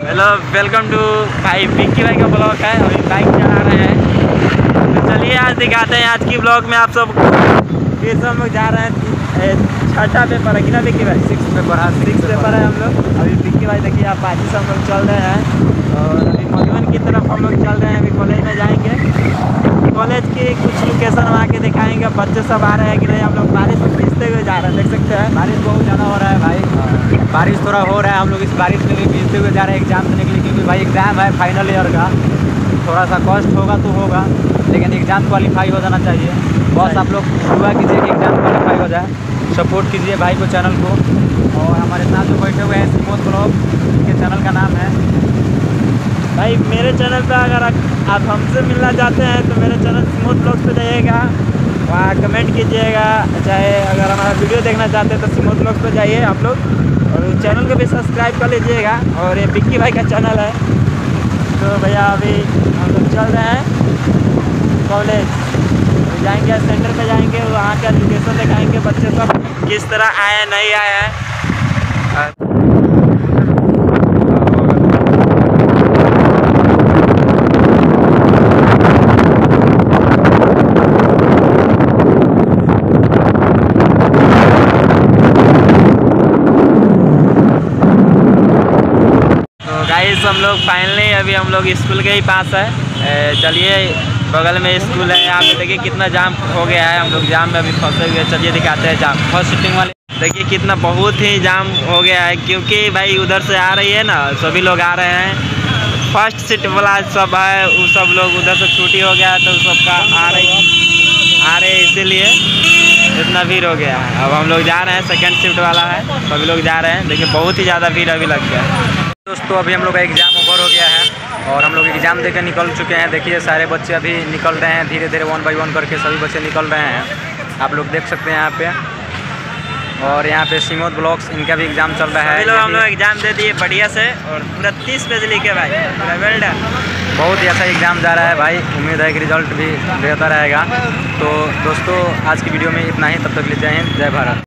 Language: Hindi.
हेलो वेलकम टू भाई विक्की भाई का ब्लॉग है। अभी बाइक चला रहे हैं। तो चलिए आज दिखाते हैं आज की ब्लॉग में आप सब। फिर से हम लोग जा रहे हैं छठा पेपर है कि ना विक्की भाई? सिक्स पेपर हाँ सिक्स पेपर है हम लोग। अभी विक्की भाई देखिए आप बाजी से हम लोग चल रहे हैं। और अभी मधुबन की तरफ़ हम लोग चल रहे हैं। अभी कॉलेज में जाएँगे। कॉलेज की कुछ लोकेशन वहाँ के दिखाएँगे। बच्चे सब आ रहे हैं कि नहीं हम लोग बारिश में भीजते हुए जा रहे हैं। देख सकते हैं। बारिश बहुत ज़्यादा हो रहा है भाई। बारिश थोड़ा हो रहा है। हम लोग इस बारिश के लिए भीजते हुए जा रहे हैं एग्ज़ाम देने के लिए, क्योंकि भाई एग्ज़ाम है फाइनल ईयर का। थोड़ा सा कॉस्ट होगा तो होगा, लेकिन एग्ज़ाम क्वालिफाई हो जाना चाहिए। बस आप लोग दुआ कीजिए कि एग्ज़ाम क्वालिफाई हो जाए। सपोर्ट कीजिए भाई को चैनल को। और हमारे साथ जो बैठे हुए हैं सिमोद ब्लॉग के चैनल का नाम है। भाई, मेरे चैनल पर अगर आप हमसे मिलना चाहते हैं तो मेरे चैनल स्मूथ ब्लॉग्स पर जाइएगा। वहाँ कमेंट कीजिएगा, चाहे अगर हमारा वीडियो देखना चाहते हैं तो स्मूथ ब्लॉग्स पर जाइए आप लोग। और चैनल को भी सब्सक्राइब कर लीजिएगा, और ये विक्की भाई का चैनल है। तो भैया अभी हम लोग चल रहे हैं कॉलेज तो जाएँगे सेंटर पे जाएँगे, वहाँ का लोकेशन दिखाएँगे, बच्चे सब किस तरह आए, नहीं आए हैं तो गाइस हम लोग फाइनली अभी हम लोग स्कूल के ही पास है। चलिए, बगल में स्कूल है, यहाँ पे देखिए कितना जाम हो गया है। हम लोग जाम में अभी फंसे हुए। चलिए दिखाते हैं जाम फ़र्स्ट सीटिंग वाले। देखिए कितना बहुत ही जाम हो गया है, क्योंकि भाई उधर से आ रही है ना, सभी लोग आ रहे हैं। फ़र्स्ट सीट वाला सब है, वो सब लोग उधर से छुट्टी हो गया तो सबका आ रही आ रहे इसीलिए इतना भीड़ हो गया है। अब हम लोग जा रहे हैं सेकंड शिफ्ट वाला है, सभी लोग जा रहे हैं। देखिए बहुत ही ज़्यादा भीड़ अभी लग गया है। दोस्तों अभी हम लोग का एग्ज़ाम ओवर हो गया है और हम लोग एग्ज़ाम देकर निकल चुके हैं। देखिए सारे बच्चे अभी निकल रहे हैं धीरे धीरे वन बाई वन करके सभी बच्चे निकल रहे हैं। आप लोग देख सकते हैं यहाँ पे। और यहाँ पे सिमोद ब्लॉक्स इनका भी एग्ज़ाम चल रहा है। लोग हम लोग एग्ज़ाम दे दिए बढ़िया से और पूरा तीस पेज लिखे भाई। वेल डन बहुत ही अच्छा एग्ज़ाम जा रहा है भाई। उम्मीद है कि रिज़ल्ट भी बेहतर आएगा। तो दोस्तों आज की वीडियो में इतना ही। तब तक ले जय हिंद जय भारत।